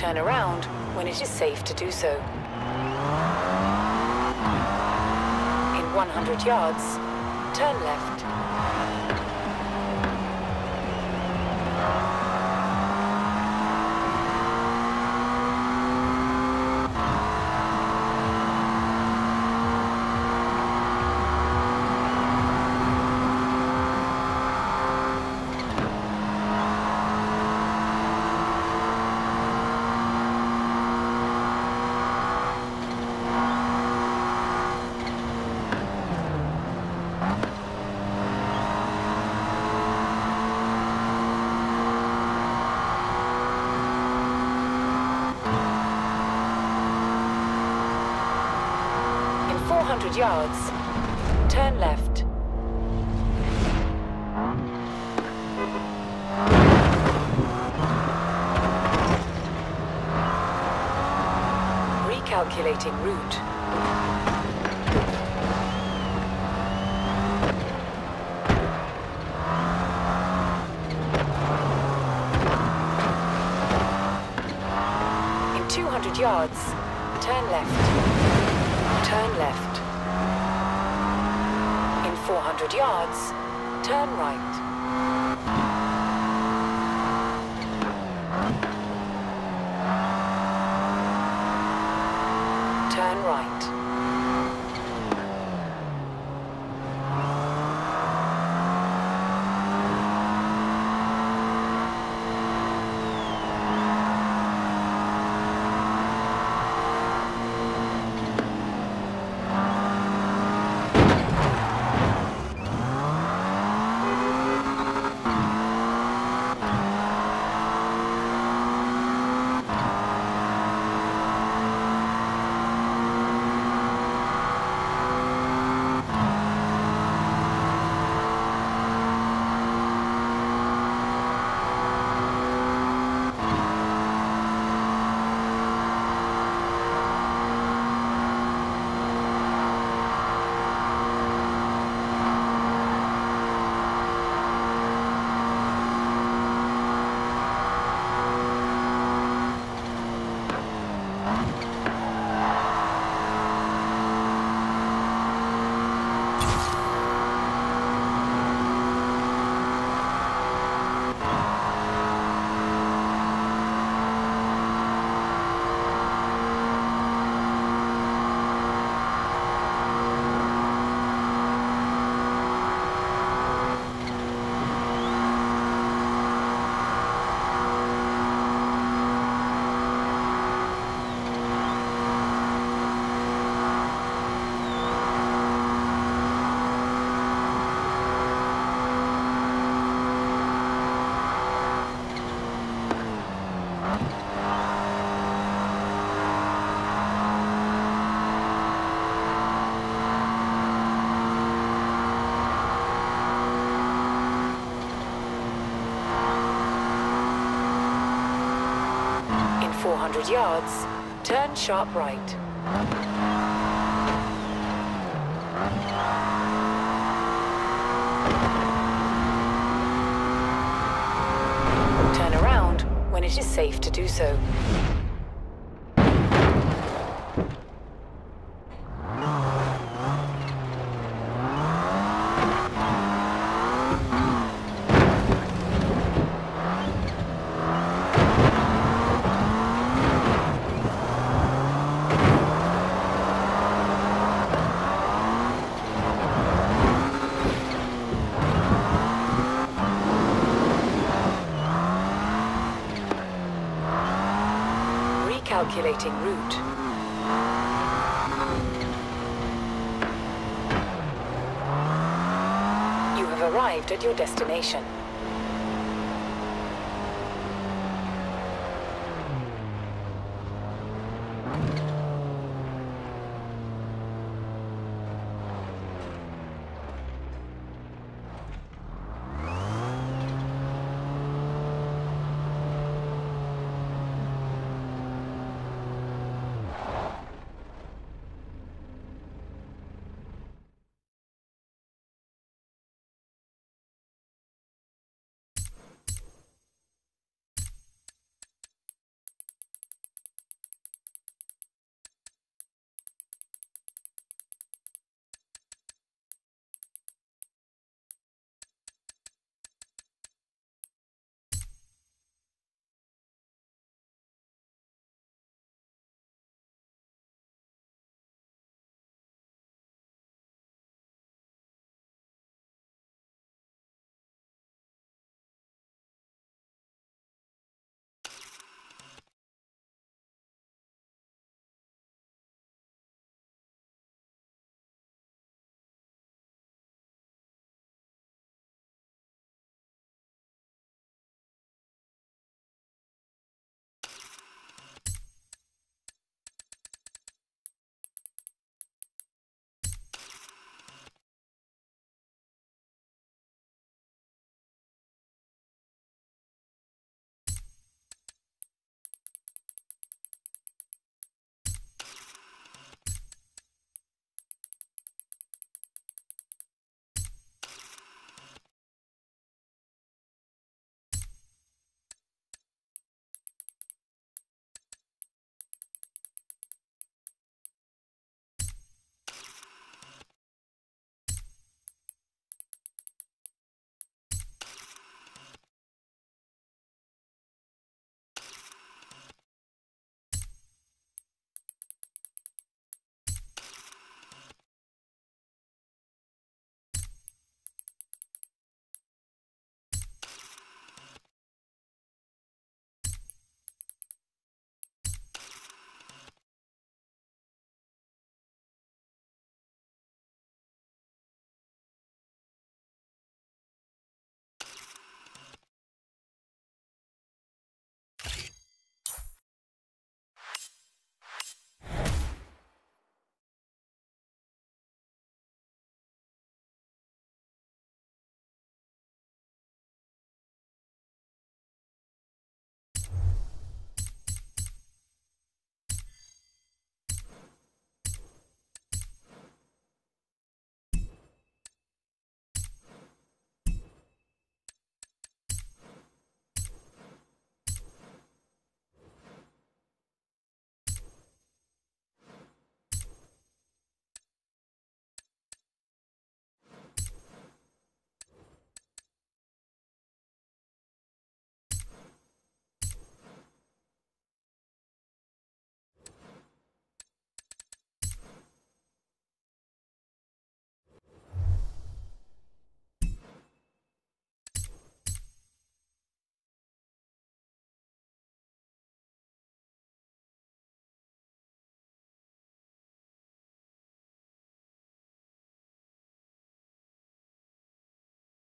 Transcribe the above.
Turn around when it is safe to do so. In 100 yards, turn left. In 400 yards, turn left. Recalculating route. In 200 yards, turn left. Turn left. In 400 yards, turn right. Turn right. In 400 yards, turn sharp right. Turn around when it is safe to do so. Recalculating route. You have arrived at your destination.